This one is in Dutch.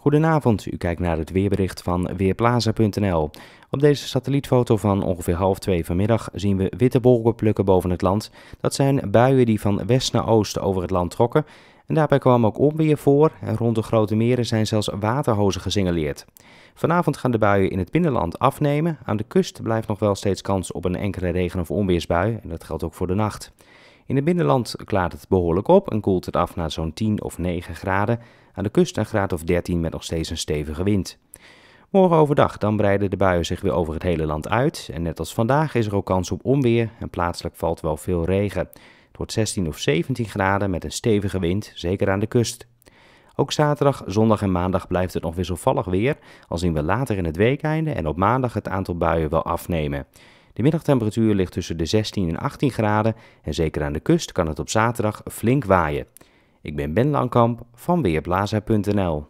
Goedenavond, u kijkt naar het weerbericht van Weerplaza.nl. Op deze satellietfoto van ongeveer half twee vanmiddag zien we witte wolken plukken boven het land. Dat zijn buien die van west naar oost over het land trokken. En daarbij kwam ook onweer voor en rond de grote meren zijn zelfs waterhozen gesignaleerd. Vanavond gaan de buien in het binnenland afnemen. Aan de kust blijft nog wel steeds kans op een enkele regen- of onweersbui en dat geldt ook voor de nacht. In het binnenland klaart het behoorlijk op en koelt het af naar zo'n 10 of 9 graden. Aan de kust een graad of 13 met nog steeds een stevige wind. Morgen overdag dan breiden de buien zich weer over het hele land uit. En net als vandaag is er ook kans op onweer en plaatselijk valt wel veel regen. Het wordt 16 of 17 graden met een stevige wind, zeker aan de kust. Ook zaterdag, zondag en maandag blijft het nog wisselvallig weer, al zien we later in het weekeinde en op maandag het aantal buien wel afnemen. De middagtemperatuur ligt tussen de 16 en 18 graden en zeker aan de kust kan het op zaterdag flink waaien. Ik ben Ben Langkamp van Weerplaza.nl